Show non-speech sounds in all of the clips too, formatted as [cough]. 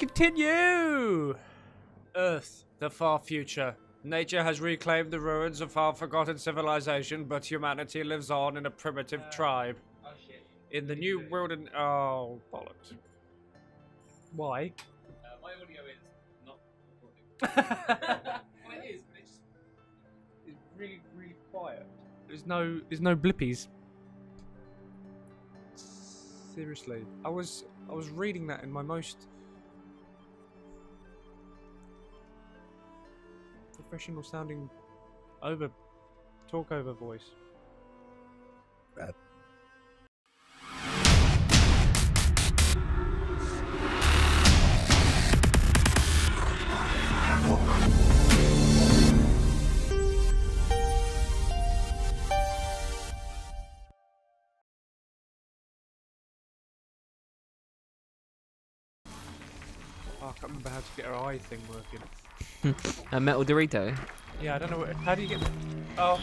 continue. Earth, the far future. Nature has reclaimed the ruins of far forgotten civilization, but humanity lives on in a primitive tribe. Oh shit. In the new wilderness. Oh, bollocks. Why? Uh, my audio is not recording. [laughs] well, it is, but it's just It's really, really quiet. There's no, there's no blippies. Seriously, I was, I was reading that in my most professional sounding over, talk over voice. Oh, I can't remember how to get her eye thing working. [laughs] A metal Dorito. Yeah, I don't know. What, how do you get? Oh,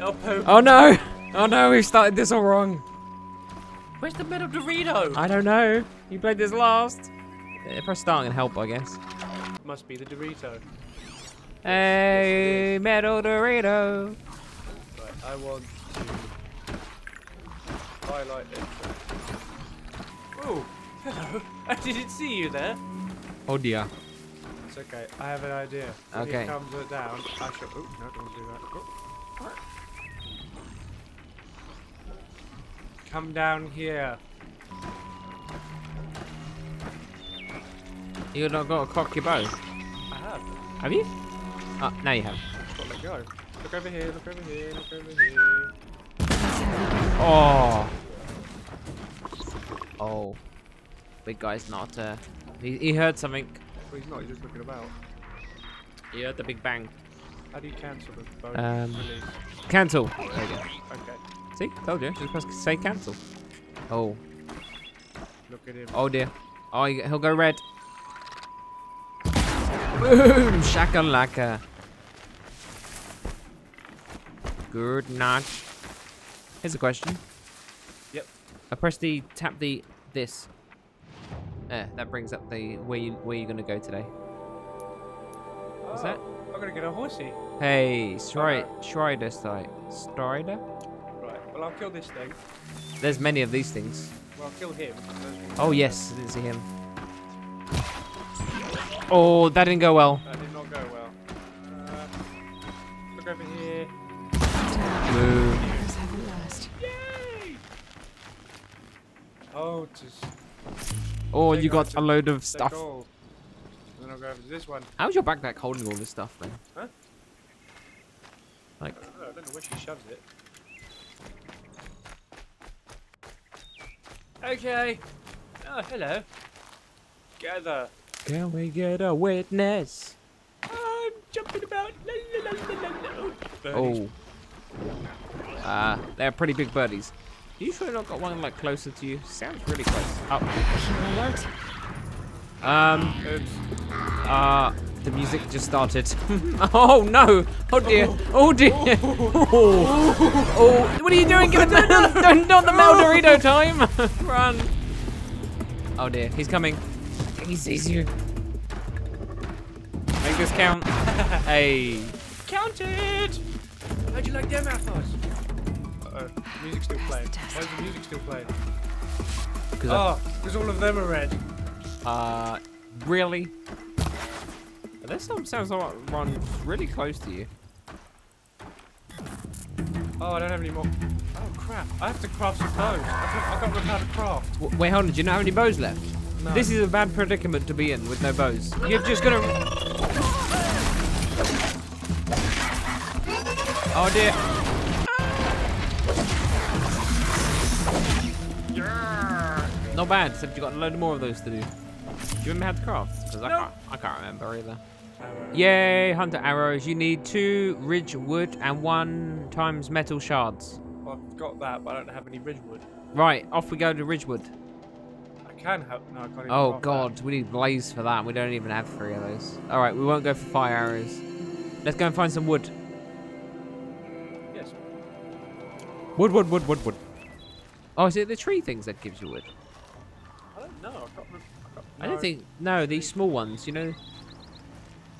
oh, poo. Oh no! Oh no, we've started this all wrong. Where's the metal Dorito? I don't know. You played this last. Yeah, press start and help, I guess. Must be the Dorito. Hey, metal Dorito. Right, I want to highlight it. Oh, hello. [laughs] I didn't see you there. Oh dear. Okay. I have an idea. When Okay. He comes down. I shall. Oh, no, don't do that. Oh. Come down here. You not got to cock your bow. I have. Have you? Oh, now you have. Got let go. Look over here. Look over here. Look over here. Oh. Oh. Big guy's not, uh, he, he heard something. Well, he's not. He's just looking about. He heard the big bang. How do you cancel the phone Um, release? Cancel. There you go. Okay. See? Told you. Just press say cancel. Oh. Look at him. Oh dear. Oh, he- he'll go red. Boom! Shakalaka. Good notch. Here's a question. Yep. I press the tap the this. Eh, that brings up the where you where you gonna go today. What's that? Oh, I'm gonna get a horsey. Hey. Strider site. Strider? Right. Well, I'll kill this thing. There's many of these things. Well, I'll kill him. Oh yes, I didn't see him. Oh, that didn't go well. Just Oh, you got a load of stuff. all. And then I'll go over to this one. How's your backpack holding all this stuff, then? Huh? Like, I don't know. I don't know where she shoves it. Okay. Oh, hello. Gather. can we get a witness? I'm jumping about. La, la, la. Oh. Uh, they're pretty big birdies. You sure not got one like closer to you? Sounds really close. Oh. Alert. Um. Oops. Uh. The music just started. [laughs] oh no! Oh dear! Oh dear! [laughs] Oh! oh. What are you doing? [laughs] The metal! Don't not the metal Dorito time! Run! Oh dear! He's coming. He sees you. Make this count. hey. Counted! How'd you like them apples? Uh-oh, the music's still playing. test. Why is the music still playing? Because Oh, because all of them are red. Uh, really? This some sounds like run really close to you. Oh, I don't have any more. Oh, crap. I have to craft some bows. I can't, I can't remember how to craft. W wait, hold on. Do you not have any bows left? No. This is a bad predicament to be in with no bows. You're just gonna. Oh dear. Not bad, except you got a load more of those to do. Do you remember how to craft? Because I No. can't. I can't remember either. Yay, hunter arrows. You need two ridge wood and one times metal shards. I've got that, but I don't have any ridge wood. Right, off we go to Ridgewood. I can have. No, I can't even Oh god, we need blaze for that. We don't even have three of those. Alright, we won't go for fire arrows. Let's go and find some wood. Yes. Wood, wood, wood, wood, wood. Oh, is it the tree things that gives you wood? I don't. I can't remember. I can't- I don't think. No, these small ones. You know.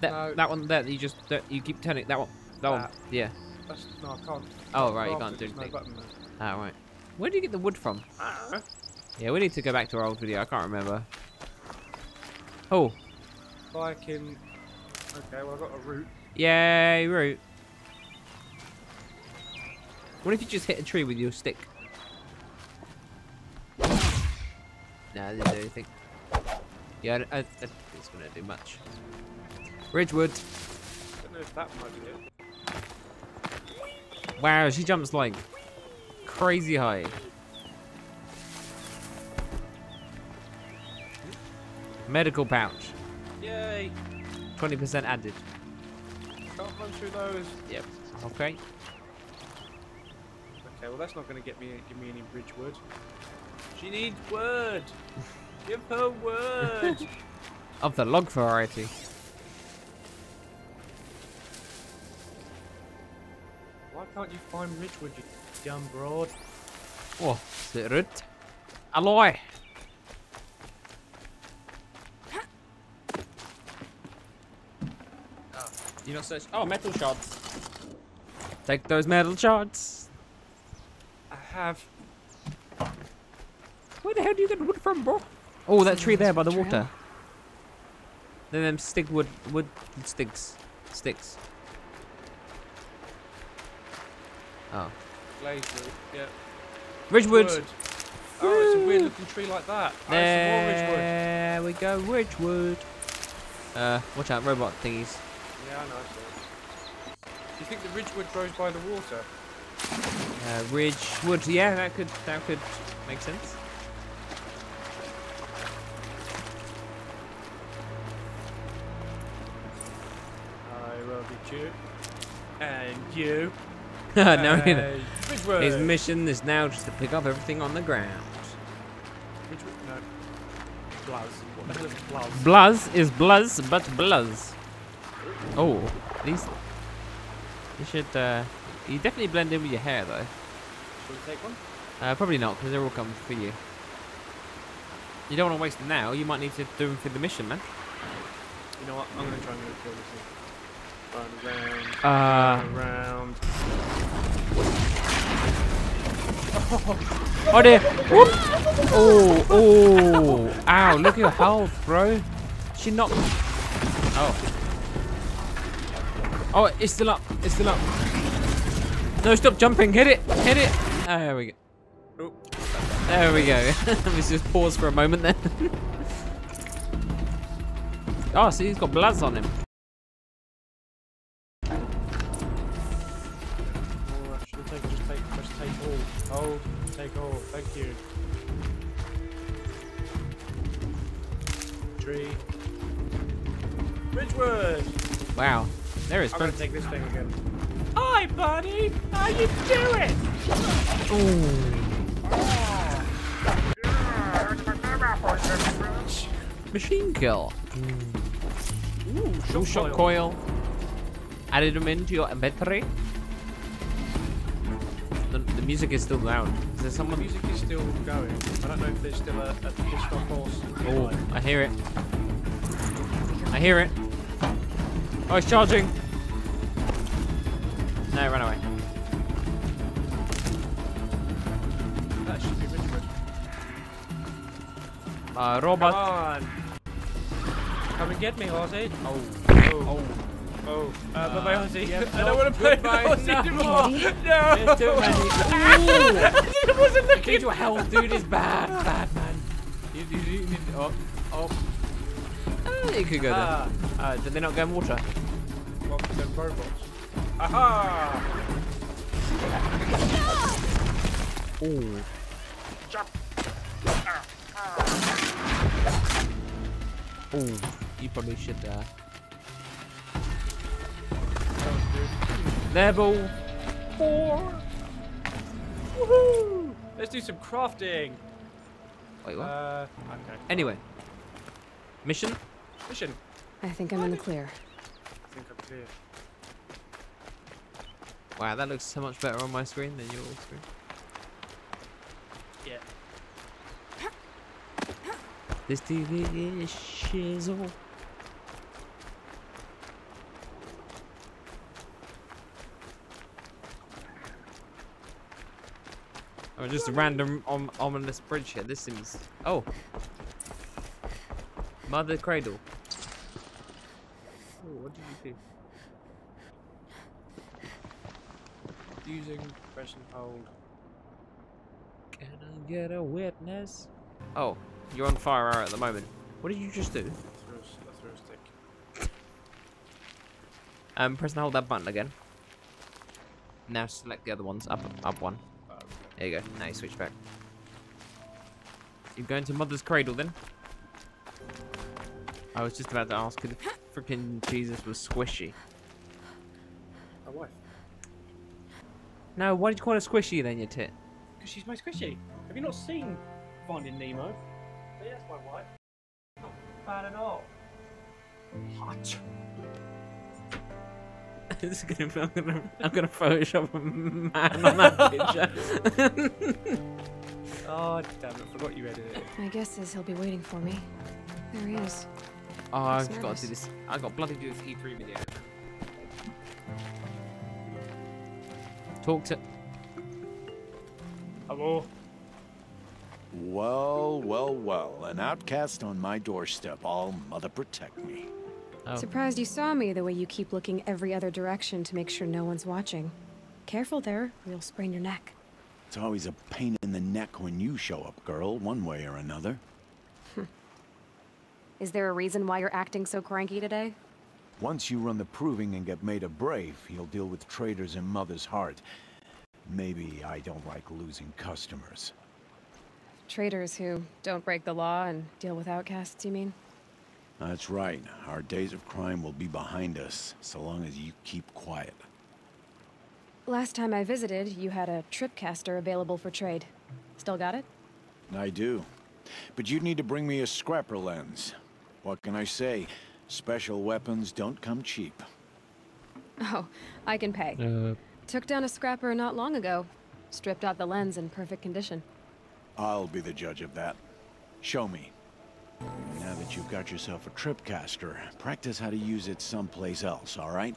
That No. that one there. that You just that you keep turning that one. That one. Yeah. That's, no, I can't. Oh right, you can't do no anything. button there. Ah right. Where do you get the wood from? Ah. Yeah, we need to go back to our old video. I can't remember. Oh, I can. Okay, well, I've got a root. yay, root. What if you just hit a tree with your stick? No, I didn't do anything. Yeah, I, I, I think it's gonna do much. Ridgewood. I don't know if that might be it. Wow, she jumps like crazy high. Medical pouch. Yay! 20% added. Can't run through those. Yep. Okay. Okay, well, that's not going to get me give me any bridge wood. She needs wood. [laughs] Give her wood. [laughs] Of the log variety. Why can't you find ridgewood, you dumb broad? Oh, is it root? Aloy. Ah, you not search? Oh, metal shards. Take those metal shards. I have. Where the hell do you get wood from, bro? Oh, that tree there by the water. Then them stick wood, wood sticks, sticks. Oh, Blaze wood. Yeah. Ridgewood. Wood. Oh, it's a weird looking tree like that. Oh, it's some more ridgewood. There we go, Ridgewood. Uh, watch out, robot thingies. Yeah, I know. I. Do you think the ridgewood grows by the water? Uh, Ridgewood. Yeah, that could that could make sense. You. And you. [laughs] no, you know. Ridgewood. His mission is now just to pick up everything on the ground. Ridgewood. No. Bluzz. What the hell is Blaz? Bluzz is bluzz, but Blaz. Oh, these. You should. Uh, you definitely blend in with your hair though. Shall we take one? Uh, probably not, because they're all coming for you. You don't want to waste them now. You might need to do them for the mission, man. You know what? I'm gonna try and go kill this thing. Run around. Uh. around. [laughs] Oh dear! Whoop! Oh, oh! Ow! Look at your health, bro. She knocked. Oh. Oh, it's still up. It's still up. No, stop jumping. Hit it. Hit it. Oh, there we go. There we go. Let's just pause for a moment then. [laughs] oh, see, he's got bloods on him. All. Oh, take all. Thank you. Tree. Ridgewood. Wow. There is I'm gonna take this thing again. Hi, buddy. How you doing? Machine kill. Ooh, Ooh, shot coil. Added them into your inventory. The, the music is still loud. Is there The someone? music is still going. I don't know if there's still a, a pissed off horse. Oh, I hear it. I hear it. Oh, it's charging. No, run away. That should be Ridgewood. Uh, Come robot. on. Come and get me, horsey. Oh. Oh. Oh. Uh, bye bye, horsey. yep, I don't want to play goodbye, horsey no. anymore. There's No. too many. [laughs] I wasn't Dude, looking. your health, dude, is bad, bad, man. You, you, you, you, oh, oh. Oh, you could go there. Ah. Uh, did they not go in water? Well, they're robots. Aha! Ooh. Ooh, you probably should, uh... That was good. Level four. Woohoo! Let's do some crafting. Wait, what? Uh, okay. anyway. Mission? Mission. I think I'm in the clear. I think I'm clear. Wow, that looks so much better on my screen than your screen. Yeah. This TV is shizzle. Oh, just a random om ominous bridge here. This seems. Oh. Mother Cradle. Oh, what did you do? Using press and hold. Can I get a witness? Oh, you're on fire at the moment. What did you just do? A- a stick. Um, press and hold that button again. Now select the other ones. Up, up one. Okay. There you go. Now you switch back. You're going to Mother's Cradle then? I was just about to ask if freaking Jesus was squishy. My wife. No, why did you call her squishy then, you tit? Because she's my squishy. Have you not seen Finding Nemo? Yeah, that's my wife. Not bad at all. Hot. [laughs] This is gonna, I'm gonna, I'm gonna Photoshop a man on that [laughs] picture. [laughs] Oh, damn I Forgot you edited it. My guess is he'll be waiting for me. There he is. oh, I've Looks got to do this. I've got bloody do this E3 video. Talk to. Hello. Well, well, well. An outcast on my doorstep. All mother protect me. Oh. Surprised you saw me the way you keep looking every other direction to make sure no one's watching. Careful there, or you'll sprain your neck. It's always a pain in the neck when you show up, girl, one way or another. [laughs] Is there a reason why you're acting so cranky today? Once you run the proving and get made a brave, you'll deal with traitors in Mother's heart. Maybe I don't like losing customers. Traitors who don't break the law and deal with outcasts, you mean? That's right. Our days of crime will be behind us, so long as you keep quiet. Last time I visited, you had a tripcaster available for trade. Still got it? I do. But you'd need to bring me a scrapper lens. What can I say? Special weapons don't come cheap. Oh, I can pay. Uh, Took down a scrapper not long ago. Stripped out the lens in perfect condition. I'll be the judge of that. Show me. Now that you've got yourself a tripcaster, practice how to use it someplace else, all right?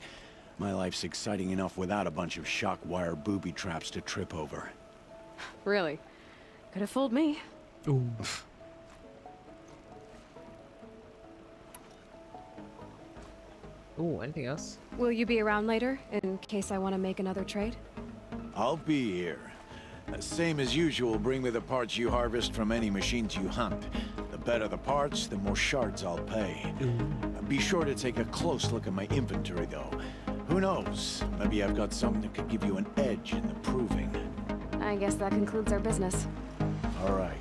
My life's exciting enough without a bunch of shock wire booby traps to trip over. Really? Could have fooled me. ooh. Ooh, anything else? Will you be around later, in case I want to make another trade? I'll be here. Same as usual, bring me the parts you harvest from any machines you hunt. The better the parts, the more shards I'll pay. Uh, Be sure to take a close look at my inventory, though. Who knows? Maybe I've got something that could give you an edge in the proving. I guess that concludes our business. All right.